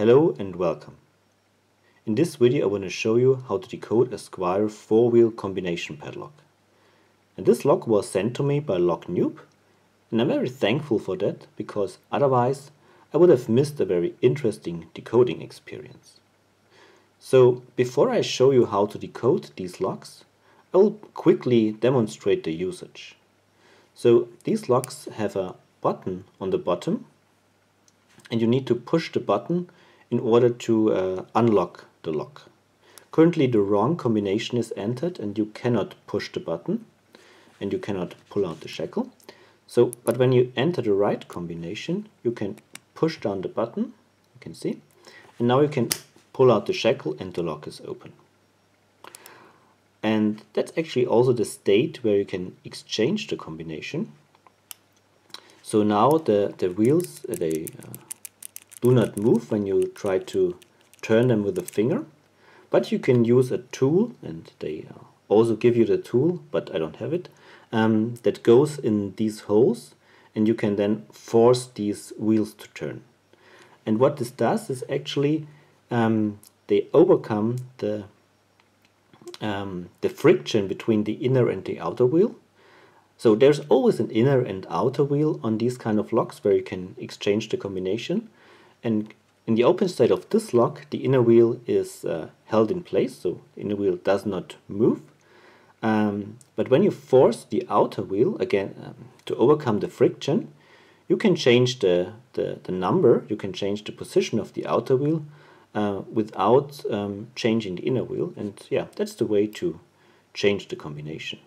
Hello and welcome. In this video I want to show you how to decode a Squire 4-wheel combination padlock. And this lock was sent to me by LockNoob and I'm very thankful for that because otherwise I would have missed a very interesting decoding experience. So before I show you how to decode these locks, I will quickly demonstrate the usage. So these locks have a button on the bottom and you need to push the button in order to uh, unlock the lock. Currently the wrong combination is entered and you cannot push the button and you cannot pull out the shackle. So, but when you enter the right combination, you can push down the button, you can see, and now you can pull out the shackle and the lock is open. And that's actually also the state where you can exchange the combination. So now the, the wheels, uh, they uh, do not move when you try to turn them with a finger. But you can use a tool, and they also give you the tool, but I don't have it, um, that goes in these holes, and you can then force these wheels to turn. And what this does is actually um, they overcome the um, the friction between the inner and the outer wheel. So there's always an inner and outer wheel on these kind of locks where you can exchange the combination. And in the open state of this lock, the inner wheel is uh, held in place, so the inner wheel does not move. Um, but when you force the outer wheel, again, um, to overcome the friction, you can change the, the, the number, you can change the position of the outer wheel uh, without um, changing the inner wheel. And yeah, that's the way to change the combination.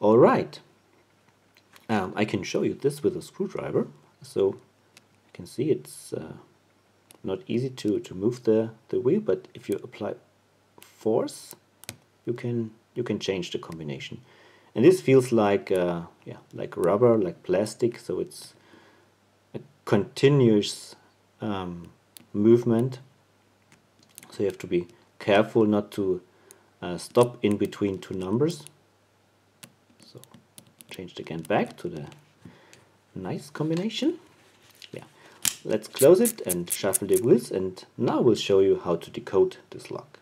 All right. Um, I can show you this with a screwdriver. So can see it's uh, not easy to, to move the, the wheel, but if you apply force, you can you can change the combination. And this feels like uh, yeah like rubber, like plastic, so it's a continuous um, movement. So you have to be careful not to uh, stop in between two numbers. So changed again back to the nice combination. Let's close it and shuffle the wheels and now we'll show you how to decode this lock.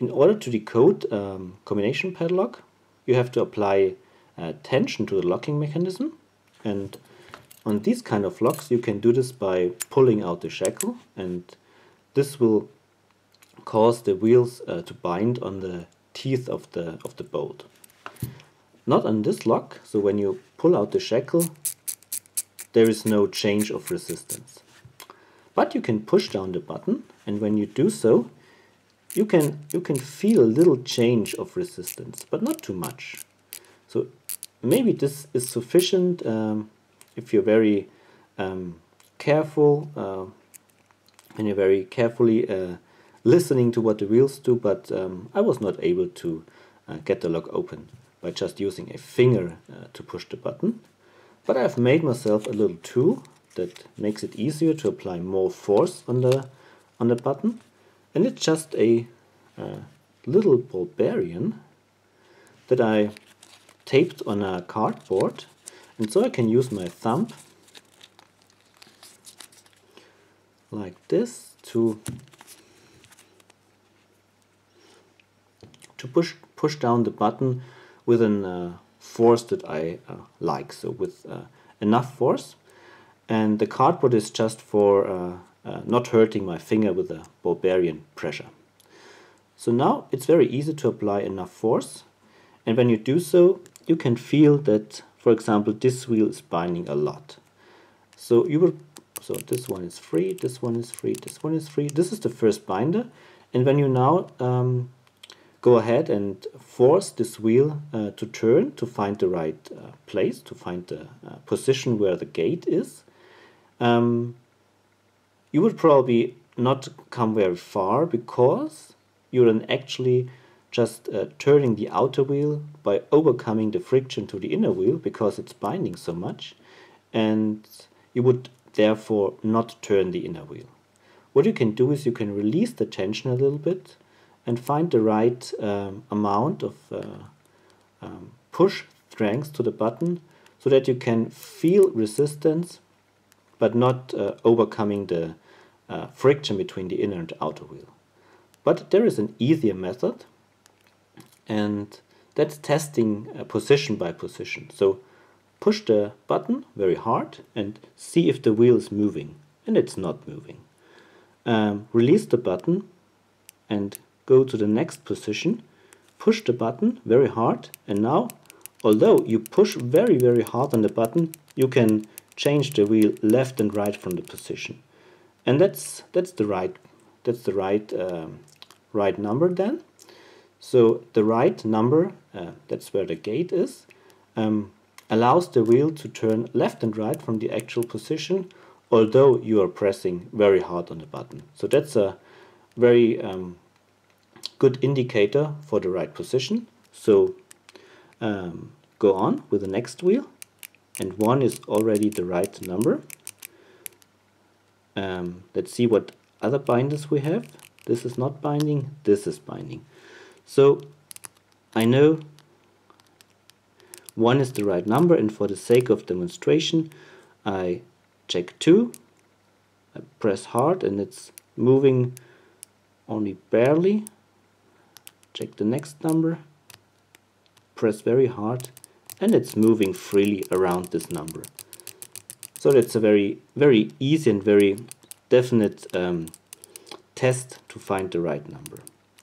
In order to decode um, combination padlock, you have to apply uh, tension to the locking mechanism and on these kind of locks you can do this by pulling out the shackle and this will cause the wheels uh, to bind on the teeth of the of the bolt. Not on this lock, so when you pull out the shackle there is no change of resistance. But you can push down the button and when you do so you can you can feel a little change of resistance but not too much. So maybe this is sufficient um, if you're very um, careful uh, and you're very carefully uh, listening to what the wheels do, but um, I was not able to uh, get the lock open by just using a finger uh, to push the button. But I've made myself a little tool that makes it easier to apply more force on the on the button, and it's just a uh, little ball bearing that I taped on a cardboard. And so I can use my thumb like this to to push push down the button with an uh, force that I uh, like so with uh, enough force and the cardboard is just for uh, uh, not hurting my finger with a barbarian pressure so now it's very easy to apply enough force and when you do so you can feel that for example, this wheel is binding a lot. So you will, so this one is free, this one is free, this one is free. This is the first binder. And when you now um, go ahead and force this wheel uh, to turn to find the right uh, place, to find the uh, position where the gate is, um, you would probably not come very far because you're actually just uh, turning the outer wheel by overcoming the friction to the inner wheel because it's binding so much and you would therefore not turn the inner wheel. What you can do is you can release the tension a little bit and find the right um, amount of uh, um, push strength to the button so that you can feel resistance but not uh, overcoming the, uh, friction between the inner and outer wheel. But there is an easier method and that's testing uh, position by position. So push the button very hard and see if the wheel is moving and it's not moving. Um, release the button and go to the next position push the button very hard and now although you push very very hard on the button you can change the wheel left and right from the position. And that's that's the right that's the right um, right number then. So the right number uh, that's where the gate is um, allows the wheel to turn left and right from the actual position although you are pressing very hard on the button. So that's a very um, good indicator for the right position. So um, go on with the next wheel and one is already the right number. Um, let's see what other binders we have. This is not binding, this is binding. So I know one is the right number and for the sake of demonstration I check 2, I press hard and it's moving only barely check the next number, press very hard, and it's moving freely around this number. So that's a very, very easy and very definite um, test to find the right number.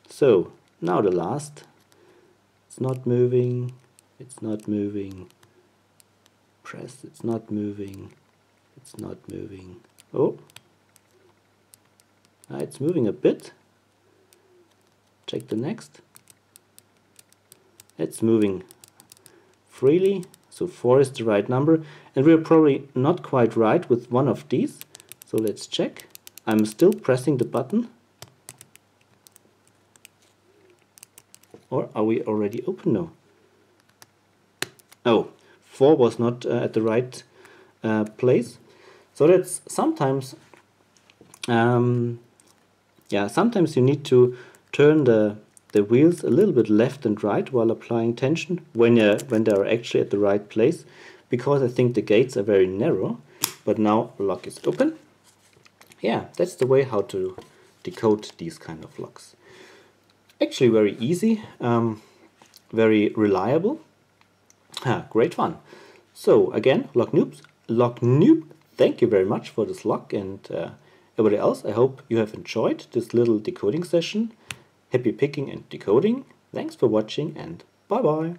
So now the last. It's not moving, it's not moving. Press, it's not moving, it's not moving. Oh, ah, it's moving a bit, check the next. It's moving freely. So 4 is the right number. And we're probably not quite right with one of these. So let's check. I'm still pressing the button. Or are we already open? Now oh 4 was not uh, at the right uh, place. So that's sometimes um, yeah sometimes you need to turn the, the wheels a little bit left and right while applying tension when, uh, when they are actually at the right place because I think the gates are very narrow but now lock is open. Yeah that's the way how to decode these kind of locks. Actually very easy um, very reliable. Ah, great fun. So again lock noobs lock noob thank you very much for this lock and uh, everybody else. I hope you have enjoyed this little decoding session Happy picking and decoding. Thanks for watching and bye bye.